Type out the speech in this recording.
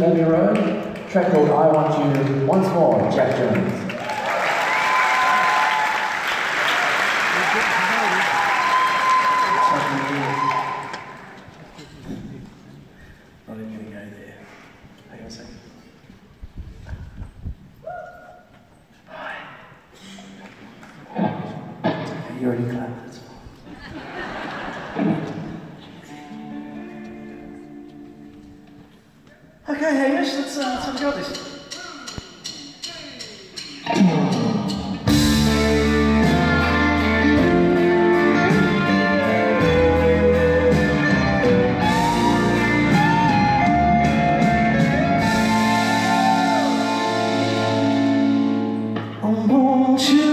Abbey Road, track called I Want You Once More, Jack Jones. Not even gonna want you,